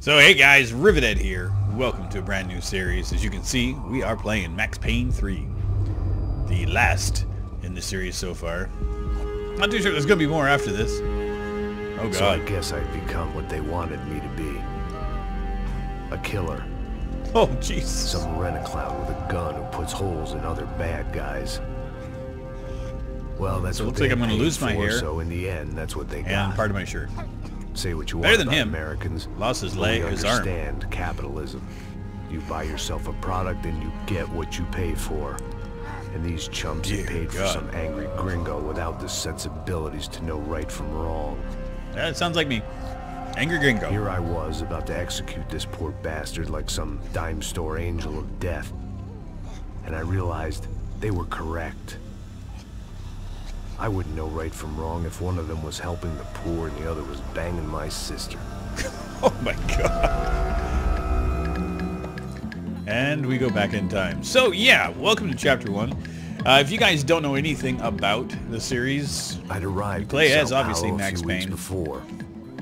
So hey guys, Rivet Head here. Welcome to a brand new series. As you can see, we are playing Max Payne 3. The last in the series so far. Not too sure there's gonna be more after this. Oh god. So I guess I've become what they wanted me to be. A killer. Oh jeez. Some rent-a-clown with a gun who puts holes in other bad guys. Well, that's So what looks like I'm gonna lose my for, hair. So in the end, that's what they And got. part of my shirt. Say what you Better want than him. Americans. Lost his leg, his arm. understand capitalism. You buy yourself a product and you get what you pay for. And these chumps Dear have paid for some angry gringo without the sensibilities to know right from wrong. That sounds like me. Angry Gringo. Here I was about to execute this poor bastard like some dime store angel of death. And I realized they were correct. I wouldn't know right from wrong if one of them was helping the poor and the other was banging my sister. Oh my god. And we go back in time. So yeah, welcome to chapter one. Uh, if you guys don't know anything about the series, I'd arrived You play as, obviously, Max Payne. before.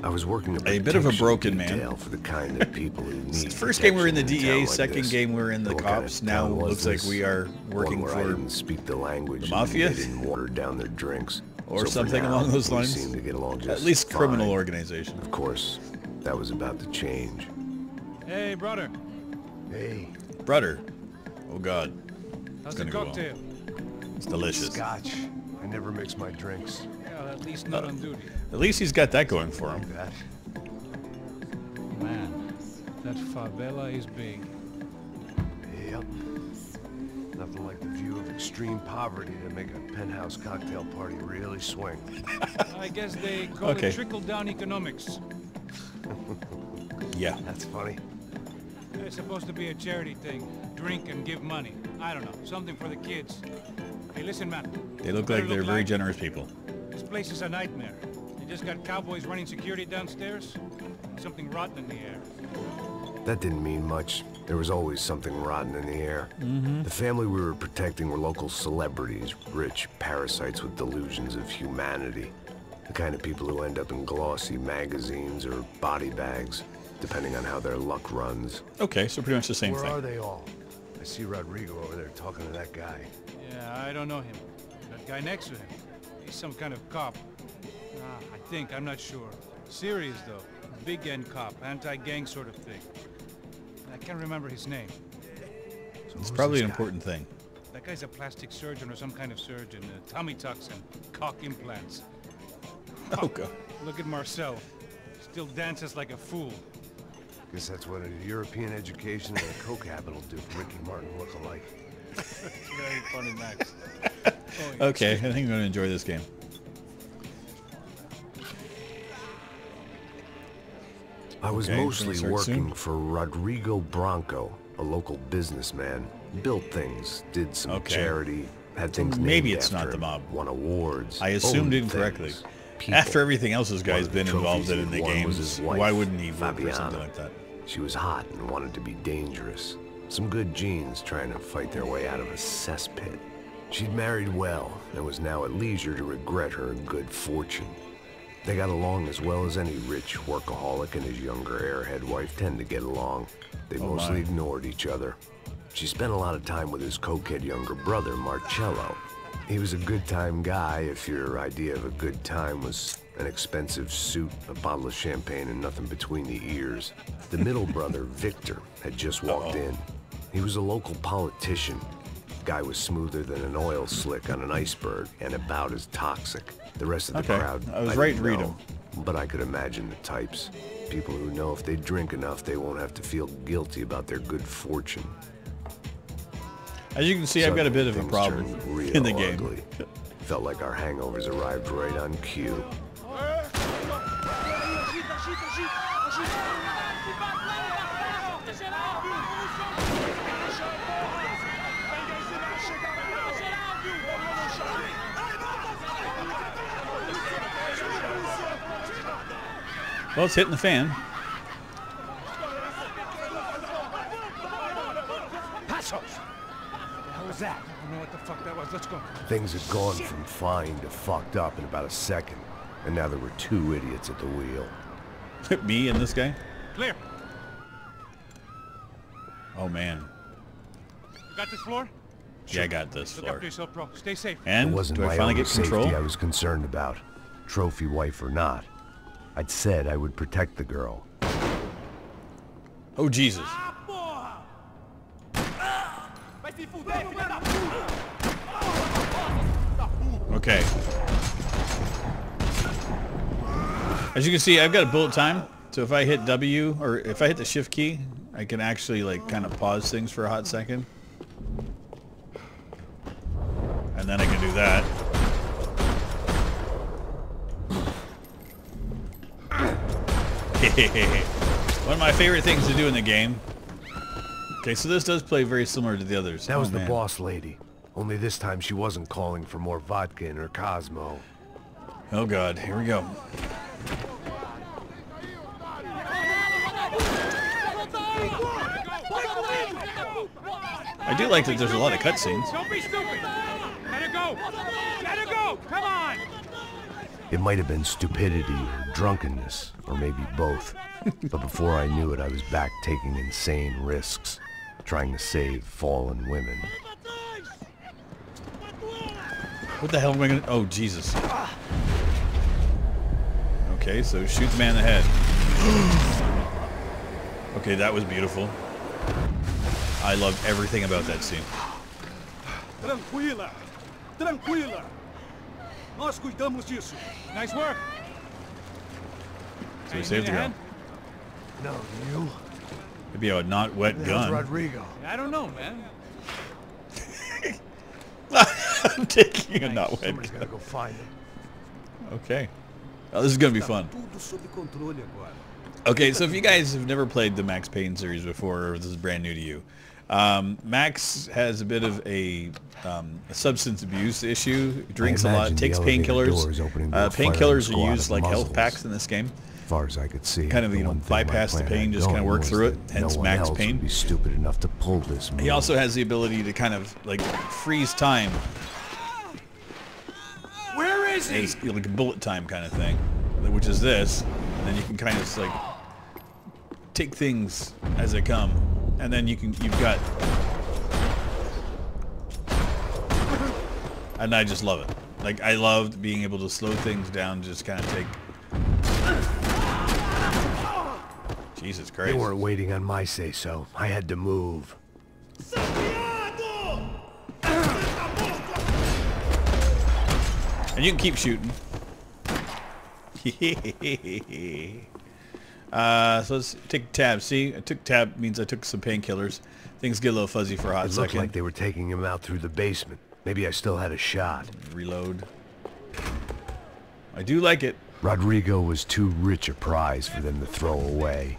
I was working A bit of a broken man. detail for the kind of people who need the first game we were in the protection DEA, in a town like second this. game we were in the What kind of cops. Now town was looks like we are working One where I for didn't speak the language. the and mafia? They didn't water down their drinks. or So something now, along those lines. seem to get along At just least criminal fine. organization. Of course, that was about to change. Hey, brother. Hey, Brother. Oh god, How's gonna the go well. cocktail? it's delicious. Scotch. I never mix my drinks. Yeah, at least not on duty. At least he's got that going for him. That. Man, that favela is big. Yep. Nothing like the view of extreme poverty to make a penthouse cocktail party really swing. I guess they call Okay. it trickle-down economics. Yeah. That's funny. It's supposed to be a charity thing. Drink and give money. I don't know, something for the kids. Hey, listen, man. They look like they're look very like- generous people. This place is a nightmare. They just got cowboys running security downstairs. Something rotten in the air. That didn't mean much. There was always something rotten in the air. Mm-hmm. The family we were protecting were local celebrities, rich parasites with delusions of humanity. The kind of people who end up in glossy magazines or body bags, depending on how their luck runs. Okay, so pretty much the same Where thing. are they all? I see Rodrigo over there talking to that guy. Yeah, I don't know him. That guy next to him. He's some kind of cop. Ah, I think, I'm not sure. Serious, though. Big end cop, anti-gang sort of thing. I can't remember his name. So It's probably an guy? important thing. That guy's a plastic surgeon or some kind of surgeon. Uh, tummy tucks and cock implants. Oh god. Look at Marcel. Still dances like a fool. Guess that's what a European education and a co-capital do for Ricky Martin look alike. Very funny, Max. Oh, okay, I think I'm going to enjoy this game. I was Okay, mostly working soon. for Rodrigo Branco, a local businessman. Built things, did some Okay. charity, had things maybe named it's not after the him, mob. Won awards. I assumed incorrectly. things, people. After everything else this guy's been involved in in the won games, his wife, why wouldn't he work for something like that? She was hot and wanted to be dangerous. Some good genes trying to fight their way out of a cesspit. She'd married well and was now at leisure to regret her good fortune. They got along as well as any rich workaholic and his younger airhead wife tend to get along. They Oh, mostly my. ignored each other. She spent a lot of time with his cokehead younger brother, Marcelo. He was a good time guy if your idea of a good time was an expensive suit, a bottle of champagne, and nothing between the ears. The middle brother, Victor, had just walked in. He was a local politician. Guy was smoother than an oil slick on an iceberg and about as toxic. The rest of the Okay, crowd, I was didn't right to read know, But I could imagine the types. People who know if they drink enough, they won't have to feel guilty about their good fortune. As you can see, I've got a bit of a problem in the game. Felt like our hangovers arrived right on cue. Well, it's hitting the fan. Passos! How was that? I don't know what the fuck that was. Let's go. Things had gone from fine to fucked up in about a second, and now there were two idiots at the wheel. Me and this guy? Clear. Oh man. You got this floor? Yeah, I got this Look floor. after yourself, bro. Stay safe. And It And wasn't do I my finally get safety control? I was concerned about. Trophy wife or not. I'd said I would protect the girl. Oh Jesus. Okay. As you can see, I've got a bullet time. So if I hit W, or if I hit the shift key, I can actually like kind of pause things for a hot second. And then I can do that. One of my favorite things to do in the game. Okay, so this does play very similar to the others. That Oh, was the boss lady. Only this time she wasn't calling for more vodka in her Cosmo. Oh god, here we go. I do like that there's a lot of cutscenes. Don't be stupid. Let her go. Let her go. Come on. It might have been stupidity or drunkenness, or maybe both. but before I knew it, I was back taking insane risks, trying to save fallen women. What the hell am I gonna... Oh, Jesus. Okay, so shoot the man in the head. okay, that was beautiful. I loved everything about that scene. Tranquila! Tranquila! Nós cuidamos disso. Nice work. So Hey, we saved the a girl. hand? No, you? Maybe a not wet gun. Rodrigo. I don't know, man. I'm taking a not wet Somebody's gun. gotta go find him. Okay. Oh, this is gonna be fun. Tudo sob controle agora. Okay, so if you guys have never played the Max Payne series before, or this is brand new to you, um, Max has a bit of a, um, a substance abuse issue. Drinks a lot, takes painkillers. doors opening to Uh, painkillers are used like health packs in this game. As far as I could see, Kind of, you know, one thing my bypass the pain, just kinda work through it, hence no one Max else Payne. Be stupid enough to pull this move. He also has the ability to kind of like freeze time. Where is he? It's like a bullet time kind of thing, which is this. And then you can kind of just like take things as they come, and then you can you've got. And I just love it. Like I loved being able to slow things down, just kind of take. Jesus Christ They weren't waiting on my say-so. I had to move. And you can keep shooting. uh, so let's take tab. See, I took tab means I took some painkillers. Things get a little fuzzy for a hot It looked second. like they were taking him out through the basement. Maybe I still had a shot. Reload. I do like it. Rodrigo was too rich a prize for them to throw away.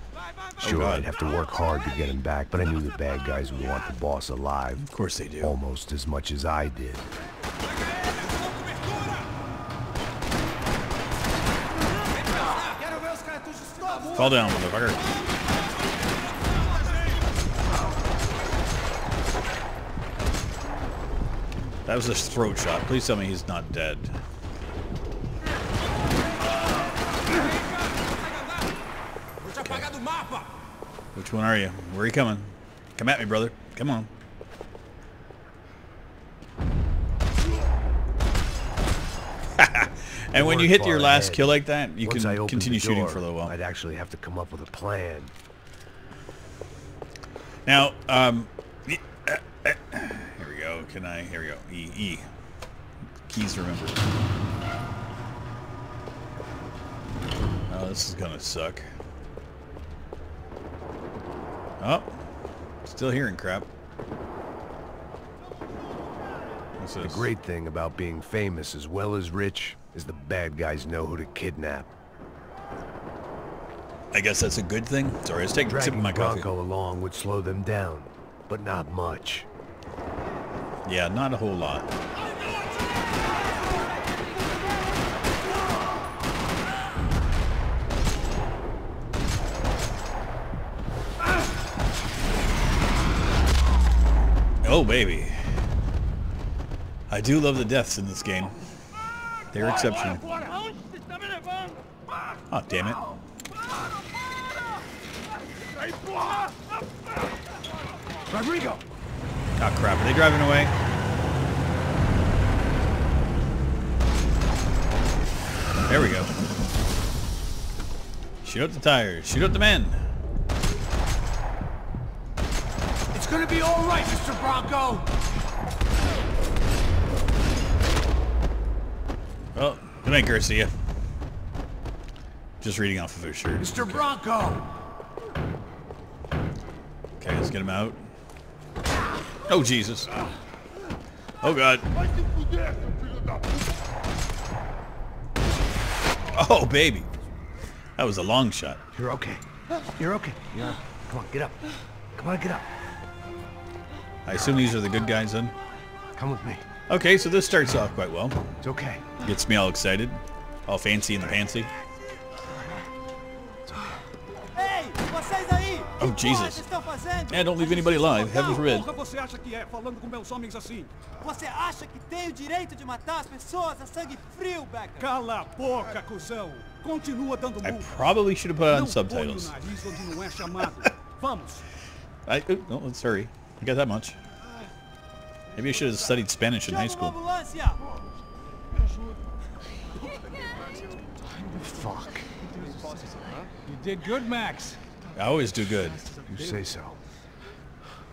Sure, God. I'd have to work hard to get him back, but I knew the bad guys would want the boss alive Of course they do. almost as much as I did. Fall down, motherfucker. That was a throat shot. Please tell me he's not dead. Which one are you? Where are you coming? Come at me, brother. Come on. And when you hit your last ahead. kill like that, you Once can continue the shooting for a little while. I'd actually have to come up with a plan. Now, um, uh, uh, here we go. Can I? Here we go. E E. Keys to remember. Oh, this is gonna suck. Oh, still hearing crap. What's The this? great thing about being famous as well as rich is the bad guys know who to kidnap. I guess that's a good thing. Sorry, let's take a sip of Dragging my coffee. Branco along would slow them down, but not much. Yeah, not a whole lot. Oh, baby. I do love the deaths in this game. They're exceptional. Oh, damn it. Rodrigo! Oh crap, are they driving away? There we go. Shoot out the tires. Shoot out the men. It's gonna be all right, Mr. Branco! The maker, see ya. Just reading off of his shirt. Mr. Branco! Okay, let's get him out. Oh, Jesus. Oh, God. Oh, baby. That was a long shot. You're okay. You're okay. Yeah. Come on, get up. Come on, get up. I assume these are the good guys then? Come with me. Okay, so this starts off quite well. It's okay. Gets me all excited. All fancy in the fancy. Ei, vocês aí! Oh, Jesus. porra vocês estão fazendo? Yeah, don't leave anybody alive. Heaven forbid. Porra você acha que é falando com meus homens assim? Você acha que tem o direito de matar as pessoas a sangue frio, Becker? Cala a boca, cuzão! Continua dando I probably should have put on Não subtitles. põe o nariz onde não é chamado. Vamos! I, oh, no, let's hurry. I got that much. Maybe I should have studied Spanish in high Chama uma school. ambulância! Fuck. You did good, Max. I always do good. You say so.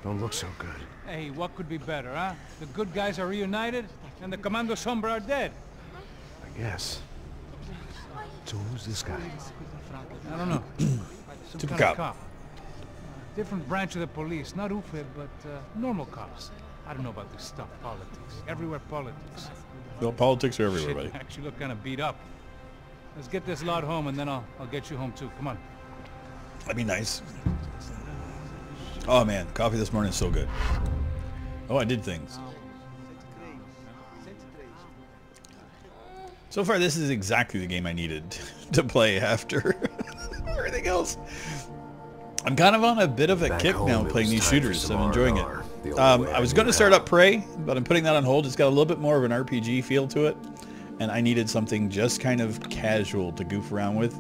Don't look so good. Hey, what could be better, huh? The good guys are reunited, and the Comando Sombra are dead. I guess. So who's this guy? I don't know. Some Typical kind of cop. cop. Different branch of the police. Not UFIB, but uh, normal cops. I don't know about this stuff, politics. Everywhere politics. Well, politics are everywhere, Shit, buddy. you actually look kind of beat up. Let's get this lot home, and then I'll, I'll get you home, too. Come on. That'd be nice. Oh man, coffee this morning is so good. Oh, I did things. So far, this is exactly the game I needed to play after everything else. I'm kind of on a bit of a Back kick now playing these shooters. I'm enjoying it. R&R, the old Um, I was going to start up Prey, but I'm putting that on hold. It's got a little bit more of an RPG feel to it, and I needed something just kind of casual to goof around with.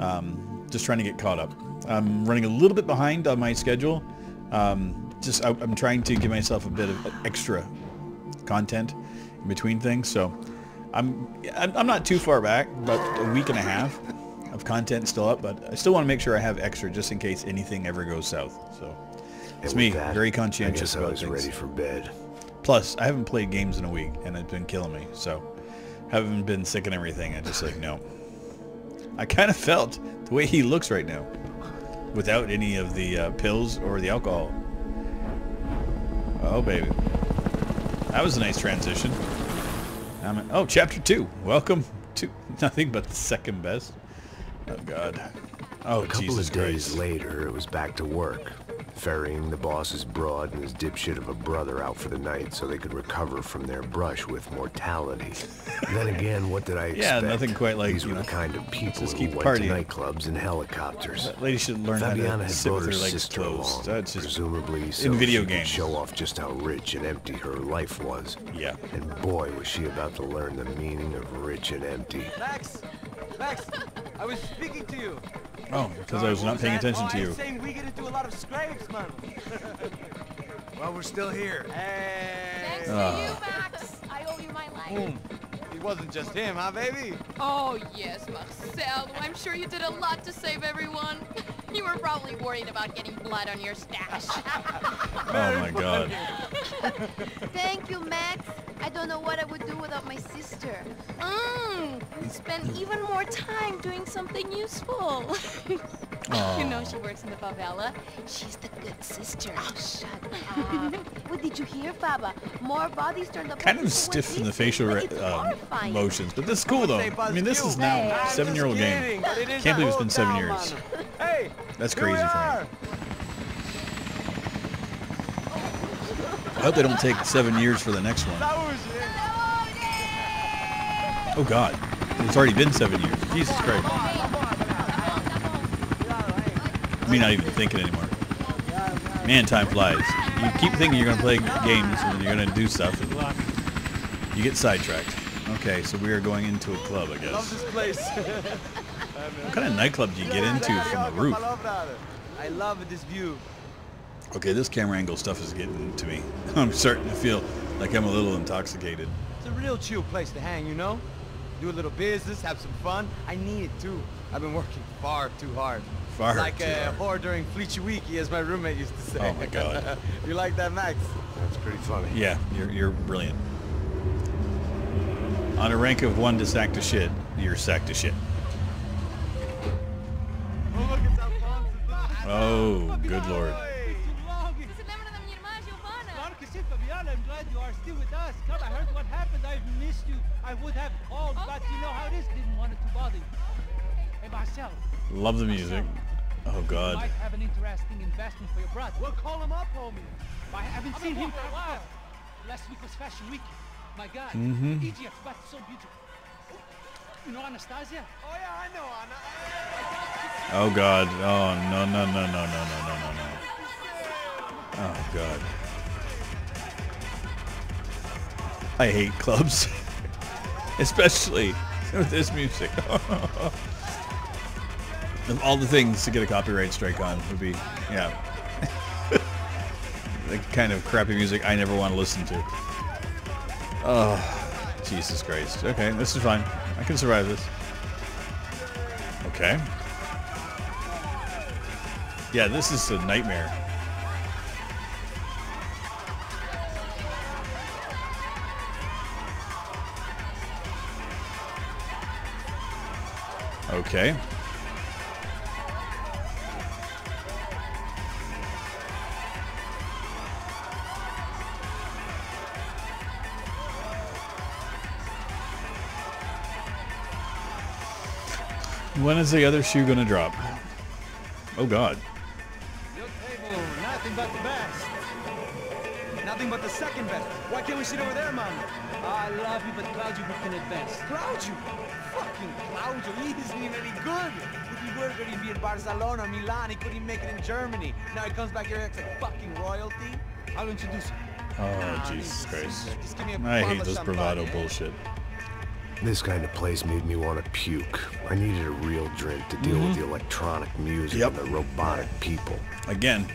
Um, just trying to get caught up. I'm running a little bit behind on my schedule. Um, just I, I'm trying to give myself a bit of extra content in between things. So I'm I'm I'm not too far back, but a week and a half of content still up. But I still want to make sure I have extra just in case anything ever goes south. So it's me, that, very I conscientious guess I was things. ready for bed. Plus, I haven't played games in a week, and it's been killing me. So, haven't been sick and everything. I just like no. I kind of felt the way he looks right now, without any of the uh, pills or the alcohol. Oh baby, that was a nice transition. I'm in- oh, chapter two. Welcome to nothing but the second best. Oh God. Oh A couple Jesus of days Christ. later, it was back to work, ferrying the boss's broad and his dipshit of a brother out for the night so they could recover from their brush with mortality. then again, what did I expect? Yeah, nothing quite like, These were know, the kind of people just who keep went partying. to nightclubs and helicopters. That lady should learn how Fabiana to had sit brought with her her legs sister closed. along, That's just presumably so in video she could games. show off just how rich and empty her life was. Yeah. And boy, was she about to learn the meaning of rich and empty. Max! Max! I was speaking to you. Oh, because I was not paying attention to oh, you. I'm saying we get into a lot of scrapes, man. Well, we're still here. Hey! Thanks to you, ah. Max. I owe you my life. Hmm. It wasn't just him, huh, baby? Oh, yes, Marcel. I'm sure you did a lot to save everyone. You were probably worried about getting blood on your stash. Oh my god. Thank you, Max. I don't know what I would do without my sister. Mmm, spend even more time doing something useful. you know she works in the favela. She's the good sister. Oh, shut up. what did you hear, Baba? More bodies turned up. Kind of stiff in the facial but um, motions, but this is cool though. I mean, this is now a seven-year-old game. Can't believe it's been seven years. Hey! That's crazy for me. I hope they don't take seven years for the next one. Oh god, it's already been seven years. Jesus Christ. Me not even thinking anymore. Man, time flies. You keep thinking you're going to play games and then you're going to do stuff and you get sidetracked. Okay, so we are going into a club, I Love guess. this place. What kind of nightclub do you get into from the roof? I love this view. Okay, this camera angle stuff is getting to me. I'm starting to feel like I'm a little intoxicated. It's a real chill place to hang, you know? Do a little business, have some fun. I need it too. I've been working far too hard. Far like too a hard. whore during Fleechy Weeky, as my roommate used to say. Oh my God. you like that, Max? That's pretty funny. Yeah, you're, you're brilliant. On a rank of one to sack to shit, you're sack to shit. Oh, good lord. Us. Come, I heard what happened. I've missed you. I would have called, but you know how it is. Didn't want it to bother you. Hey, Marcel. Love the music. Oh You god. might have an interesting investment for your brother. We'll call him up, homie. I haven't seen him for a while. Last week was Fashion Week. My God. Mhm. Egypt, but so beautiful. You know Anastasia? Oh, yeah, I know Anna. Oh god. Oh no no no no no no no no no. Oh god. I hate clubs. Especially with this music. of all the things to get a copyright strike on would be yeah. the kind of crappy music I never want to listen to. Oh Jesus Christ. Okay, this is fine. I can survive this. Okay. Yeah, this is a nightmare. Okay. When is the other shoe gonna drop? Oh god. Your table, nothing but the best. Nothing but the second best. Why can't we sit over there, Mom? I love you, but Claudio booking it best. Claudio? Fucking Claudio, he isn't even any good. If he were good, he'd be in Barcelona, Milan. He couldn't even make it in Germany. Now he comes back here and acts like fucking royalty. I'll introduce you. Oh, Nah, Jesus Christ. good. Just give me a I hate this bravado eh? bullshit. This kind of place made me want to puke. I needed a real drink to deal with the electronic music Yep. and the robotic people. Again,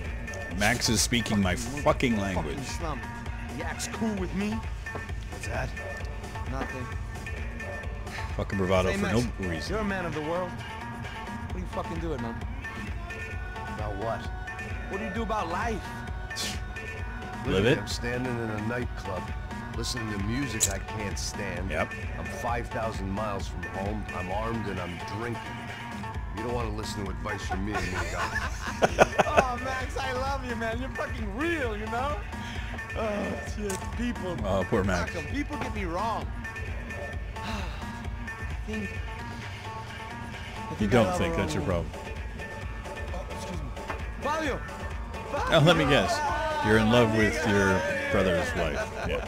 Max is speaking my fucking language. Fucking slump. He acts cool with me. What's that? Nothing. Fucking bravado Say, for Max, no reason. You're a man of the world. What are you fucking doing, man? About what? What do you do about life? Live it? I'm standing in a nightclub, listening to music I can't stand. Yep. I'm 5,000 miles from home. I'm armed and I'm drinking. You don't want to listen to advice from me, amigo. oh, Max, I love you, man. You're fucking real, you know? Oh, shit. People. Oh, poor Max. People get me wrong. I think. I You think I don't love think that's your problem. Oh, excuse me. Fabio! Oh, let me guess. You're in love with your brother's wife. Yeah.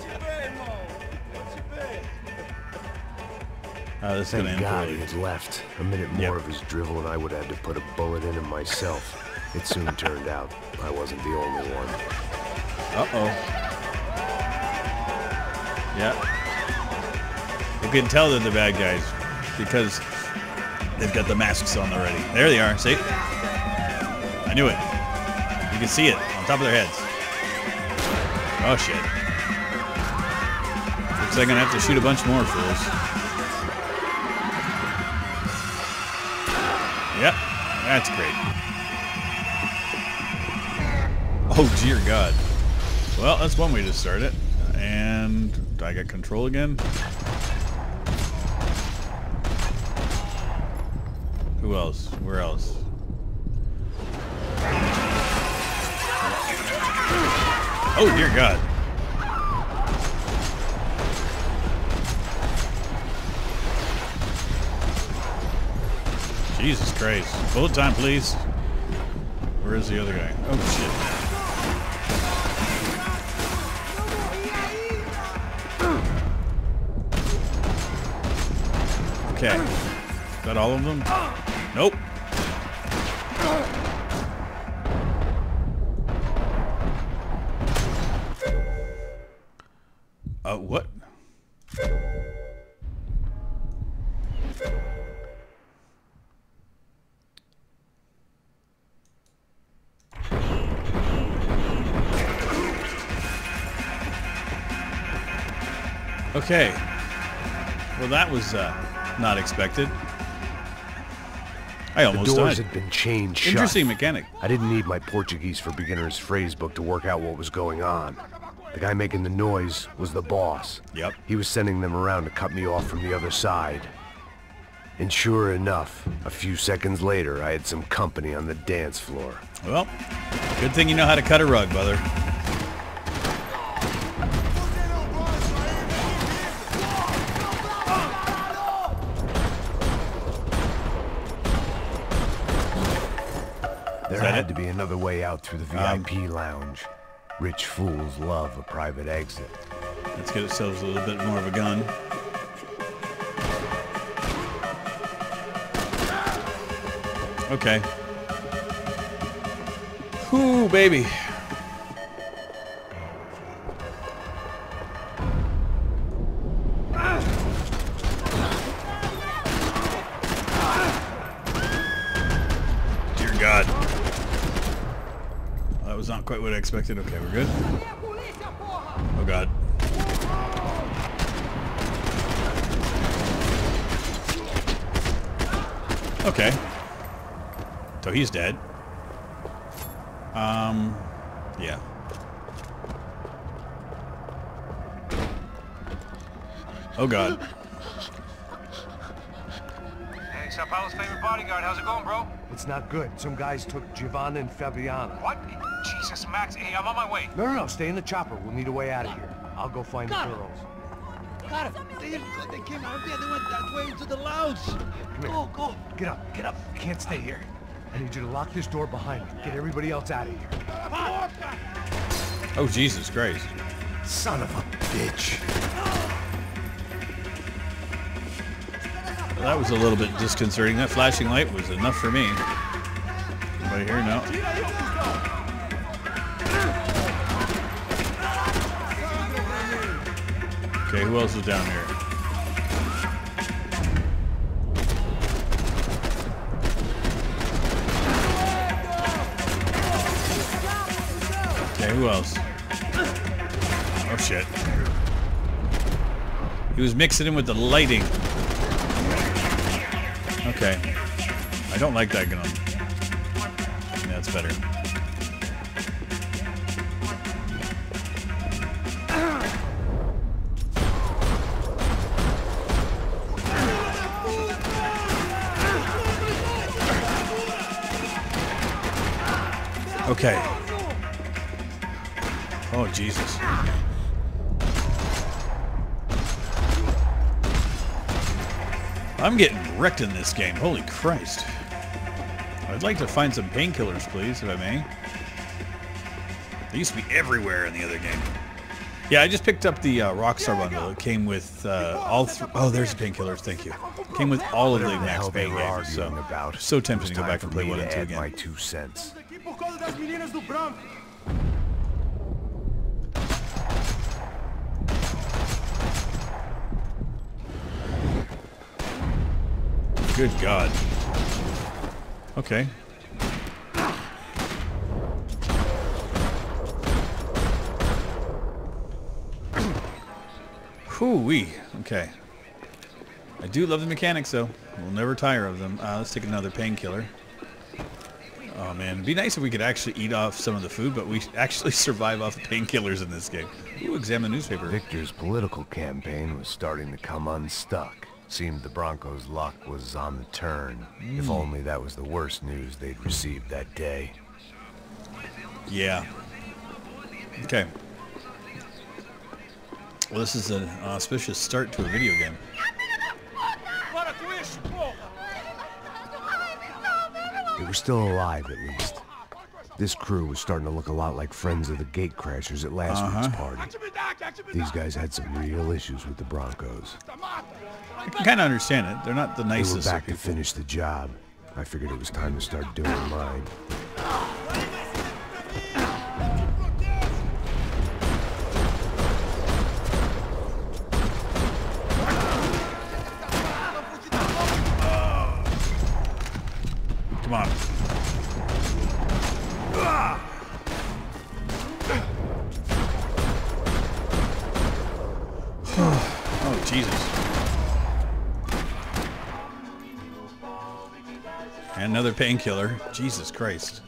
Oh, this is gonna Thank end God he had left. A minute more Yep. of his drivel and I would have had to put a bullet in him myself. It soon turned out I wasn't the only one. Uh-oh. Yeah. You can tell they're the bad guys because they've got the masks on already. There they are. See? I knew it. You can see it on top of their heads. Oh, shit. Looks like I'm gonna have to shoot a bunch more fools. Yep. That's great. Oh, dear God. Well, that's one way to start it. And I got control again. Who else? Where else? Oh dear God. Jesus Christ. Bullet time, please. Where is the other guy? Oh shit. Okay. Is that all of them? Nope. Uh, what? Okay. Well, that was uh, not expected. I The doors died. had been chained shut. Interesting mechanic. I didn't need my Portuguese for Beginners phrase book to work out what was going on. The guy making the noise was the boss. Yep. He was sending them around to cut me off from the other side. And sure enough, a few seconds later, I had some company on the dance floor. Well, good thing you know how to cut a rug, brother. Another way out through the Um, VIP lounge. Rich fools love a private exit. Let's get ourselves a little bit more of a gun. Okay. Whoo, baby. Quite what I expected. Okay, we're good. Oh God. Okay. So he's dead. Um, yeah. Oh God. Hey, Sao Paulo's favorite bodyguard. How's it going, bro? It's not good. Some guys took Giovanna and Fabiana. What? Jesus, Max. Hey, I'm on my way. No, no, no. Stay in the chopper. We'll need a way out of here. I'll go find the girls. Got him. They didn't go. They came out here. They went that way into the lounge. Go, go. Get up, get up. Can't stay here. I need you to lock this door behind me. Get everybody else out of here. Oh Jesus Christ. Son of a bitch. Well, that was a little bit disconcerting. That flashing light was enough for me. Anybody here? No. Okay, who else is down here? Okay, who else? Oh shit. He was mixing in with the lighting. Okay. I don't like that gun. Yeah, that's better. I'm getting wrecked in this game. Holy Christ. I'd like to find some painkillers, please, if I may. They used to be everywhere in the other game. Yeah, I just picked up the uh, Rockstar bundle. It came with uh, all. Th- oh, there's the painkillers. Thank you. Came with all of the Whatever Max Payne were games. So, arguing about. so It tempted was to go back and play one to and two add my two cents. Good God. Okay. Whoo-wee. Okay. I do love the mechanics, though. We'll never tire of them. Uh, let's take another painkiller. Oh, man. It'd be nice if we could actually eat off some of the food, but we actually survive off the painkillers in this game. Ooh, examine the newspaper. Victor's political campaign was starting to come unstuck. Seemed the Brancos' luck was on the turn. If hmm. only that was the worst news they'd received that day. Yeah. Okay. Well, this is an auspicious start to a video game. Para com isso, porra! They were still alive, at least. This crew was starting to look a lot like friends of the gate crashers at last week's party. Atividade, atividade! These guys had some real issues with the Brancos. I can kind of understand it. They're not the They were nicest of back to finish the job. I figured it was time to start doing mine. Another painkiller. Jesus Christ.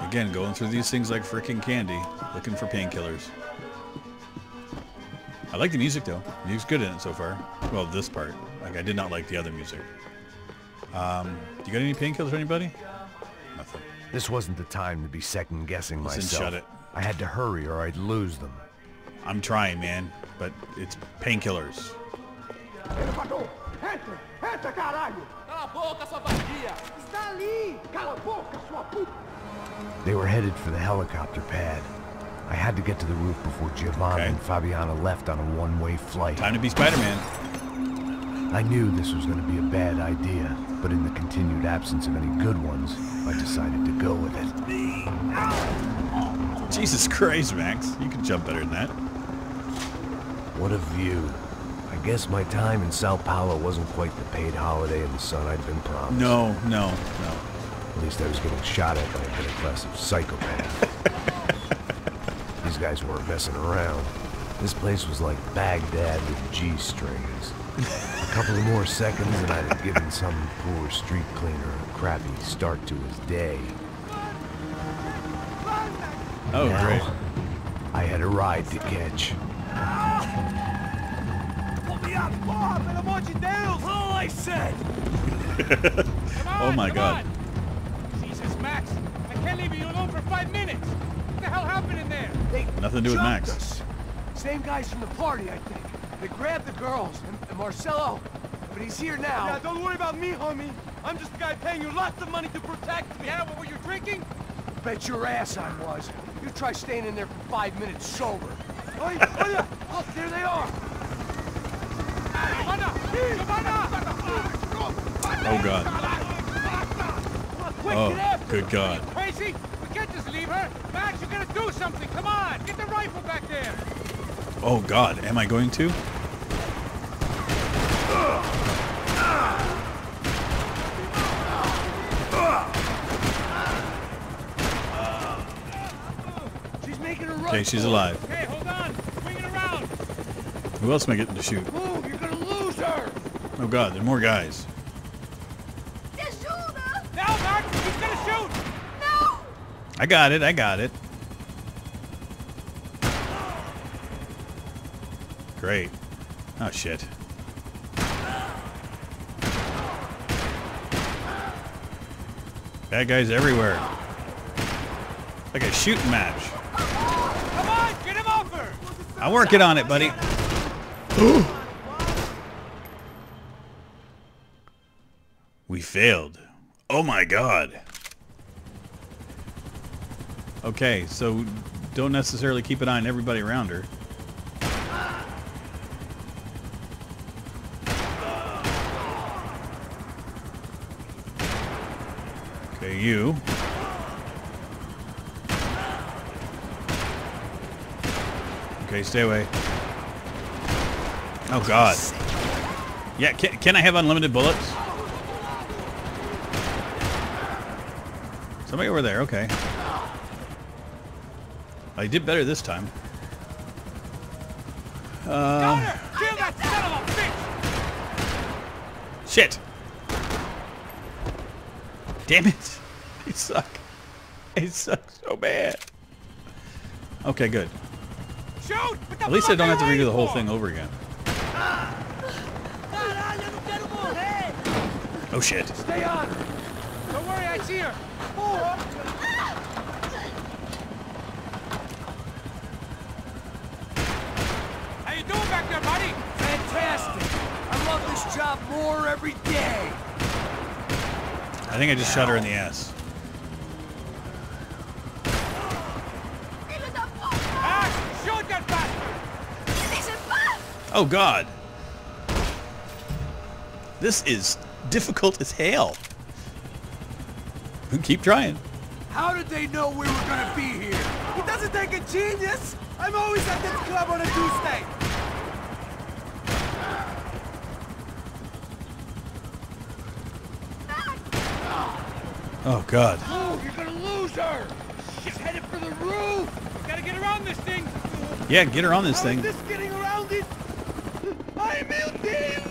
Again, going through these things like freaking candy, looking for painkillers. I like the music though. music's good in it so far. Well, this part. Like I did not like the other music. Um, do you got any painkillers for anybody? Nothing. This wasn't the time to be second guessing Listen, myself. shut it. I had to hurry or I'd lose them. I'm trying, man, but it's painkillers. Boca, sua vadia! Está ali! Cala a boca, sua puta! They were headed for the helicopter pad. I had to get to the roof before Giovanna Okay. and Fabiana left on a one-way flight. Time to be Spider-Man. I knew this was going to be a bad idea, but in the continued absence of any good ones, I decided to go with it. Jesus Christ, Max. You can jump better than that. What a view. I guess my time in Sao Paulo wasn't quite the paid holiday in the sun I'd been promised. No, no, no. At least I was getting shot at by a middle class of psychopaths. These guys weren't messing around. This place was like Baghdad with G-strings. a couple of more seconds and I'd have given some poor street cleaner a crappy start to his day. Oh, now, great. I had a ride to catch. Up! Bob, pelo amor de Deus! All I said! Oh my god. Jesus, Max! I can't leave you alone for five minutes! What the hell happened in there? They Nothing to do with Max. us. Same guys from the party, I think. They grabbed the girls and, and Marcelo, but he's here now. Yeah, don't worry about me, homie. I'm just a guy paying you lots of money to protect me. Yeah, what were you drinking? Bet your ass I was. You try staying in there for five minutes sober. Oh, yeah, oh, yeah. Look, there they are. Oh god. Come on, quick, Oh, good god. Crazy? We can't just leave her! Max, you gotta do something! Come on! Get the rifle back there! Oh god, am I going to? She's making a run. Okay, she's alive. Okay, hold on! Swing it around! Who else am I getting to shoot? Move, you're gonna lose her. Oh god, there are more guys. Te ajuda! Now, Max! He's gonna shoot! No! I got it, I got it. Great. Oh shit. Bad guys everywhere. Like a shooting match. Come on! Get him off her! I'm working on it, buddy. failed. Oh my god. Okay, so don't necessarily keep an eye on everybody around her. Okay, you. Okay, stay away. Oh god. Yeah, can, can I have unlimited bullets? Somebody over there, okay. I did better this time. Uh, Kill that son of a bitch! shit! Damn it! I suck. I suck so bad. Okay, good. Shoot! At least I don't have to redo the whole thing over again. Caralho, eu não quero morrer. Oh shit. Stay on. Don't worry, I see her! How you doing back there, buddy? Fantastic. I love this job more every day. I think I just shot her in the ass. Filho da puta! Ah, shoot that bastard! Deixa em paz! Oh god. This is difficult as hell. Keep trying. How did they know we were gonna be here? It doesn't take a genius. I'm always at this club on a Tuesday. Oh god. Move, you're gonna lose her. She's headed for the roof. Gotta get around this thing! Yeah, get her on this How thing. is this getting around it? I meu Deus!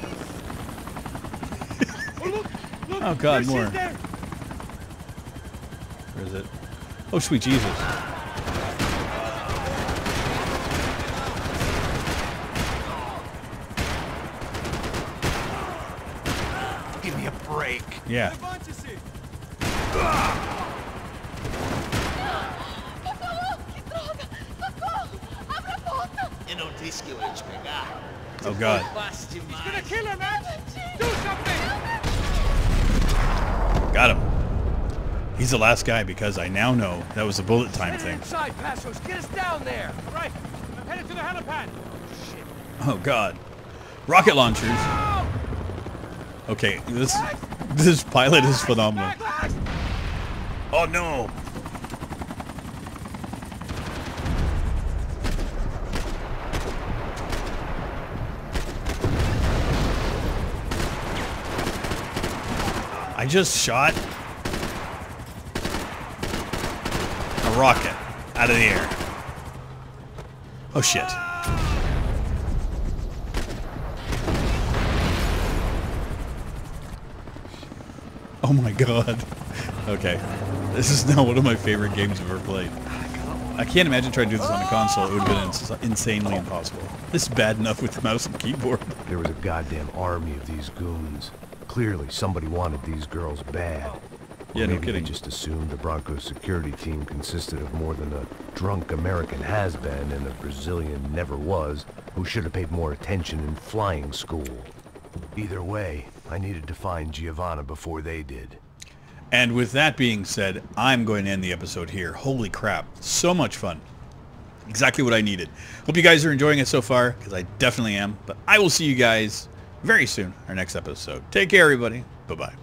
oh, God, there more. is there. Where is it? Oh, sweet Jesus. Give me a break. Yeah. Oh god. He's gonna kill him, Max! Do something! Got him. He's the last guy because I now know that was a bullet time thing. Inside, Passos. Get us down there. Right, I'm headed to the helipad. Oh god. Rocket launchers. Okay, this this pilot is phenomenal. Oh no. I just shot rocket out of the air. Oh shit. Oh my god. Okay. This is now one of my favorite games I've ever played. I can't imagine trying to do this on a console. It would have been ins insanely impossible. This is bad enough with the mouse and keyboard. There was a goddamn army of these goons. Clearly, somebody wanted these girls bad. Yeah, no maybe kidding. they just assumed the Brancos security team consisted of more than a drunk American has-been and a Brazilian never was who should have paid more attention in flying school. Either way, I needed to find Giovanna before they did. And with that being said, I'm going to end the episode here. Holy crap. So much fun. Exactly what I needed. Hope you guys are enjoying it so far, because I definitely am. But I will see you guys very soon, our next episode. Take care, everybody. Bye-bye.